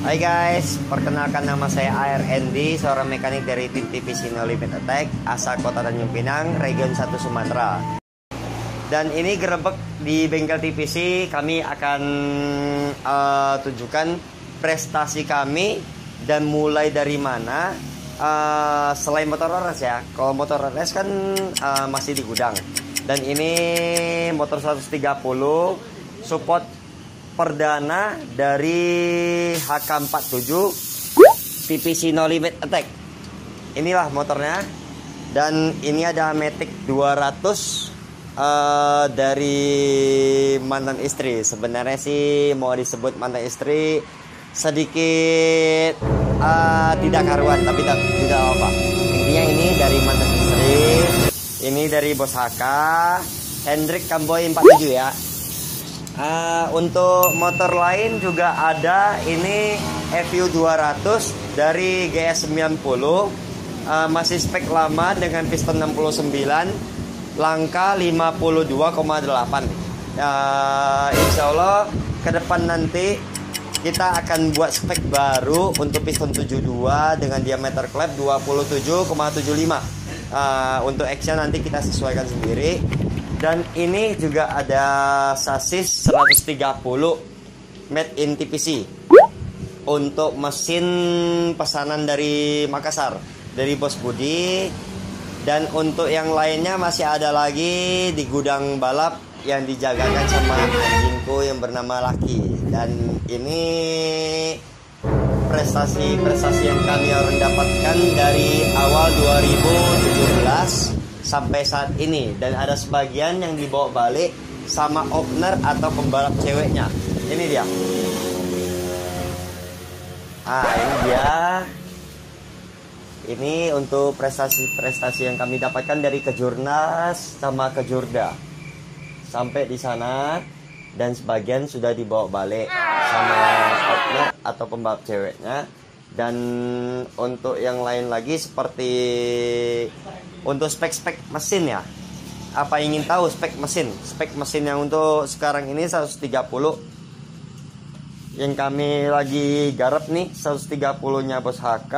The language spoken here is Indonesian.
Hai guys, perkenalkan nama saya ARND, seorang mekanik dari tim TVC No Limit Attack, asal kota Tanjung Pinang, region 1 Sumatera. Dan ini gerebek di bengkel TVC, kami akan uh, tunjukkan prestasi kami dan mulai dari mana uh, selain motor RS ya. Kalau motor RS kan uh, masih di gudang. Dan ini motor 130 support perdana dari HK47 PPC No Limit Attack. Inilah motornya. Dan ini ada Matic 200 uh, dari mantan istri. Sebenarnya sih mau disebut mantan istri sedikit uh, tidak karuan tapi tidak tidak apa. Intinya ini dari mantan istri. Ini dari bos HK Hendrik Kamboy 47 ya. Uh, untuk motor lain juga ada. Ini EVU 200 dari GS90 uh, masih spek lama dengan piston 69 langka 52,8 uh, Insya Allah ke depan nanti kita akan buat spek baru untuk piston 72 dengan diameter klep 27,75 uh, untuk action nanti kita sesuaikan sendiri dan ini juga ada sasis 130 made in TPC untuk mesin pesanan dari Makassar dari Bos Budi. Dan untuk yang lainnya masih ada lagi di gudang balap yang dijagakan sama anjingku yang bernama Laki dan ini prestasi-prestasi yang kami dapatkan dari awal 2017 sampai saat ini. Dan ada sebagian yang dibawa balik sama owner atau pembalap ceweknya. Ini dia. Ah ini dia. Ini untuk prestasi-prestasi yang kami dapatkan dari kejurnas sama kejurda. Sampai di sana dan sebagian sudah dibawa balik sama owner atau pembalap ceweknya dan untuk yang lain lagi seperti untuk spek-spek mesin ya. Apa ingin tahu spek mesin? Spek mesin yang untuk sekarang ini 130 yang kami lagi garap nih 130 nya bos HK